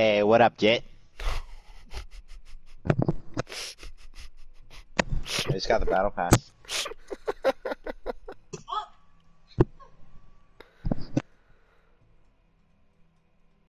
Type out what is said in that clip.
Hey, what up, Jet? I just got the battle pass.